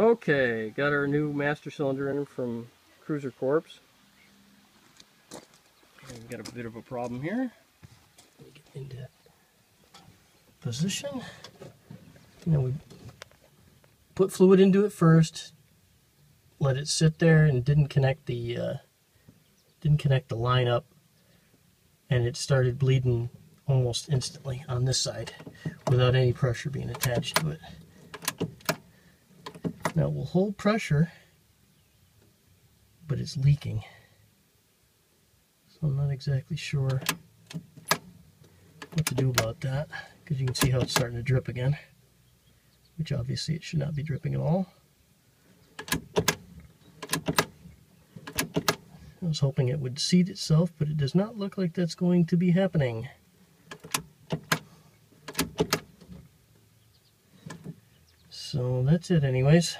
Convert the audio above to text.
Okay, got our new master cylinder in from Cruiser Corps. We've got a bit of a problem here. Get into position. You know, we put fluid into it first, let it sit there, and didn't connect the uh, didn't connect the line up, and it started bleeding almost instantly on this side without any pressure being attached to it. Now we'll hold pressure, but it's leaking. So I'm not exactly sure what to do about that because you can see how it's starting to drip again, which obviously it should not be dripping at all. I was hoping it would seat itself, but it does not look like that's going to be happening. So that's it anyways.